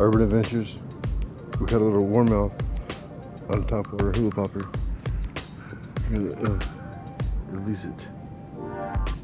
Urban Adventures. We got a little warmouth on top of our hula popper. Release it.